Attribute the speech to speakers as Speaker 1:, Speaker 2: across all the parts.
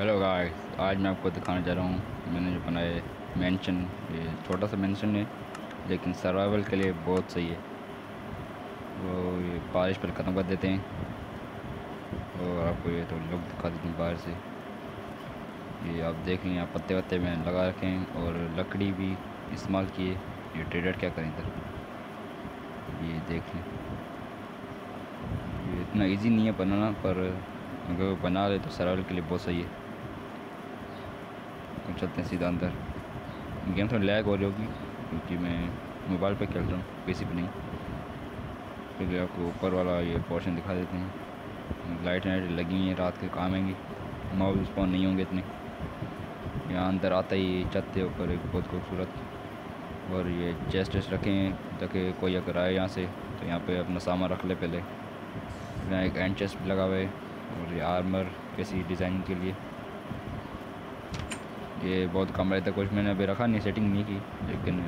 Speaker 1: Hello guys आज मैं आपको दिखाने जा रहा हूँ। मैंने जो बनाया मेंशन ये छोटा सा मेंशन है, लेकिन सर्वाइवल के लिए बहुत सही है। वो ये बारिश पर ख़त्म कर देते हैं। और आपको ये तो लुक दिखा देते हैं बाहर से। ये आप देख लें आप पत्ते वत्ते में लगा रखे हैं और लकड़ी भी इस्तेमाल किए ये ट्रेडर क्या करें इधर? ये देख लें। ये इतना इजी नहीं है बनाना, पर अगर बना ले तो सर्वाइवल के लिए बहुत सही है। हम चलते हैं सीधा अंदर। गेम थोड़ी लैग हो रही होगी, क्योंकि मैं मोबाइल पे खेल रहा हूँ पीसी पे नहीं। क्योंकि आपको ऊपर वाला ये पोर्शन दिखा देते हैं। लाइट वाइट लगी हैं, रात के काम आएँगी। मॉब स्पॉन नहीं होंगे इतने। यहाँ अंदर आता ही छत के ऊपर एक बहुत खूबसूरत। और ये चेस्ट वेस्ट रखे हैं, ताकि कोई अगर आए यहाँ से तो यहाँ पे अपना सामान रख ले पहले। यहाँ एक एंड चेस्ट लगा हुआ है, और ये आर्मर किसी डिज़ाइन के लिए। ये बहुत कम रहता कुछ मैंने अभी रखा नहीं सेटिंग नहीं की। लेकिन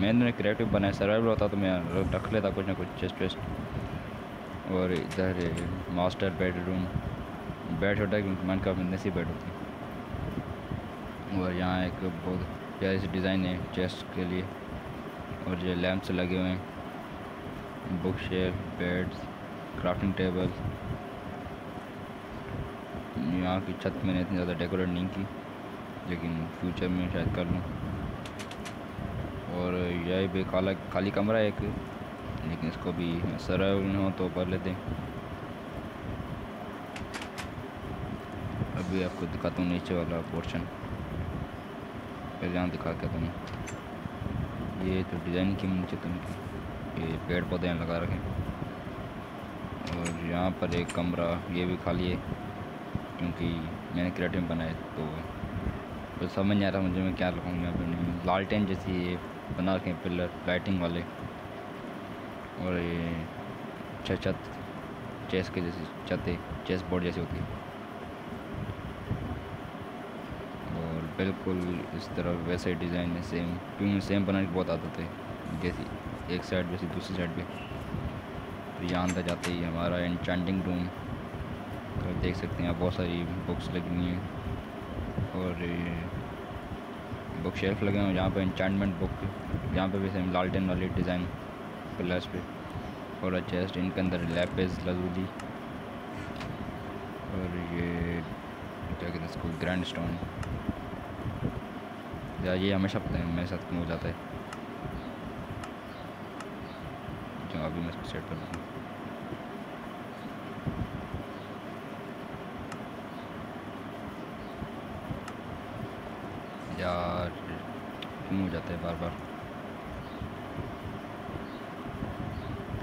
Speaker 1: मैंने क्रिएटिव बनाया सर्वाइवल होता तो मैं रख लेता कुछ ना कुछ चेस्ट वेस्ट और इधर मास्टर बेडरूम बेड छोटा है क्योंकि मन का नसी बेड होती। है और यहाँ एक बहुत प्यारी सी डिज़ाइन है चेस्ट के लिए। और जो लैम्प्स लगे हुए हैं book shelf beds crafting table यहाँ की छत मैंने इतनी ज़्यादा डेकोरेट नहीं की। लेकिन फ्यूचर में शायद कर लूँ। और यह भी काला, खाली कमरा है एक, लेकिन इसको भी सर हो तो कर लेते अभी आपको दिखाता हूँ नीचे वाला पोर्शन फिर यहाँ दिखा के तुम्हें ये तो डिज़ाइन की नीचे तुम ये पेड़ पौधे यहाँ लगा रखे और यहाँ पर एक कमरा, ये भी खाली है, क्योंकि मैंने क्रिएटिव बनाए तो तो समझ नहीं आ रहा मुझे मैं क्या लगाऊँ पर लालटेन जैसी ये बना रखे पिलर, लाइटिंग वाले। और ये छत छत, चेस के जैसी छत, चेस बोर्ड जैसी होती है। और बिल्कुल इस तरह वैसे डिज़ाइन है सेम, क्योंकि सेम बनाने की बहुत आदत है, जैसी एक साइड जैसी दूसरी साइड पे। तो यहाँ अंदर जाते ही हमारा एनचांटिंग रूम तो देख सकते हैं बहुत सारी बुक्स लगी हुई हैं। और बुक शेल्फ लगे हुए जहाँ पर इंचार्टमेंट बुक जहाँ पर भी सेम लालटेन वाली डिज़ाइन पिलर्स पे, और चेस्ट इनके अंदर लैपेज लजूली और ये, क्या कहते हैं इसको ग्रैंड स्टोन या ये हमेशा पता है, मेरे साथ क्यों हो जाता है? जो अभी मैं इसको सेट कर दूँ यार क्यों हो जाता है बार बार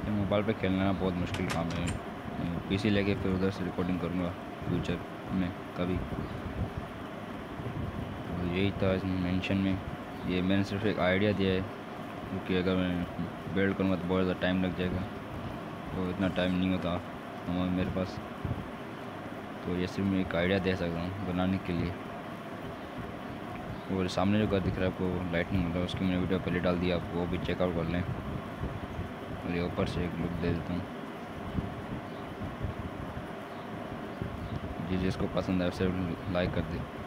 Speaker 1: मोबाइल पे खेलना बहुत मुश्किल काम है। पीसी लेके फिर उधर से रिकॉर्डिंग करूँगा फ्यूचर में कभी। तो यही था इस मेंशन में। ये मैंने सिर्फ़ एक आइडिया दिया है क्योंकि अगर मैं बिल्ड करूँगा तो बहुत ज़्यादा टाइम लग जाएगा। तो इतना टाइम नहीं होता हमारे, मेरे पास। तो ये सिर्फ़ मैं एक आइडिया दे सकता हूँ बनाने के लिए। और सामने जो घर दिख रहा है, आपको लाइटनिंग मतलब उसकी मैंने वीडियो पहले डाल दिया आप वो भी चेकआउट कर लें। और ये ऊपर से एक लुक दे देता हूँ। जी, जिसको पसंद है उसे लाइक कर दे।